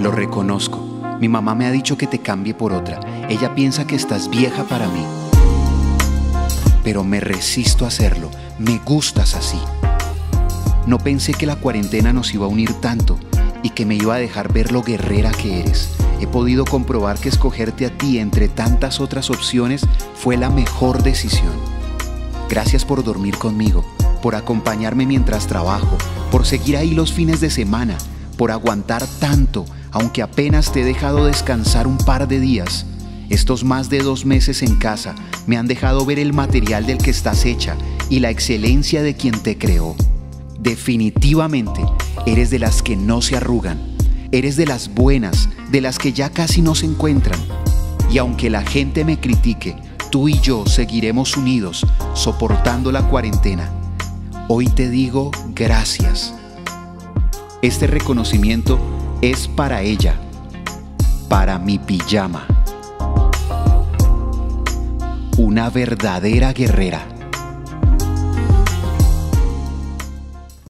Lo reconozco. Mi mamá me ha dicho que te cambie por otra. Ella piensa que estás vieja para mí. Pero me resisto a hacerlo. Me gustas así. No pensé que la cuarentena nos iba a unir tanto y que me iba a dejar ver lo guerrera que eres. He podido comprobar que escogerte a ti entre tantas otras opciones fue la mejor decisión. Gracias por dormir conmigo, por acompañarme mientras trabajo, por seguir ahí los fines de semana, por aguantar tanto, aunque apenas te he dejado descansar un par de días. Estos más de dos meses en casa me han dejado ver el material del que estás hecha y la excelencia de quien te creó. Definitivamente, eres de las que no se arrugan, eres de las buenas, de las que ya casi no se encuentran. Y aunque la gente me critique, tú y yo seguiremos unidos, soportando la cuarentena. Hoy te digo gracias. Este reconocimiento es para ella, para mi pijama. Una verdadera guerrera.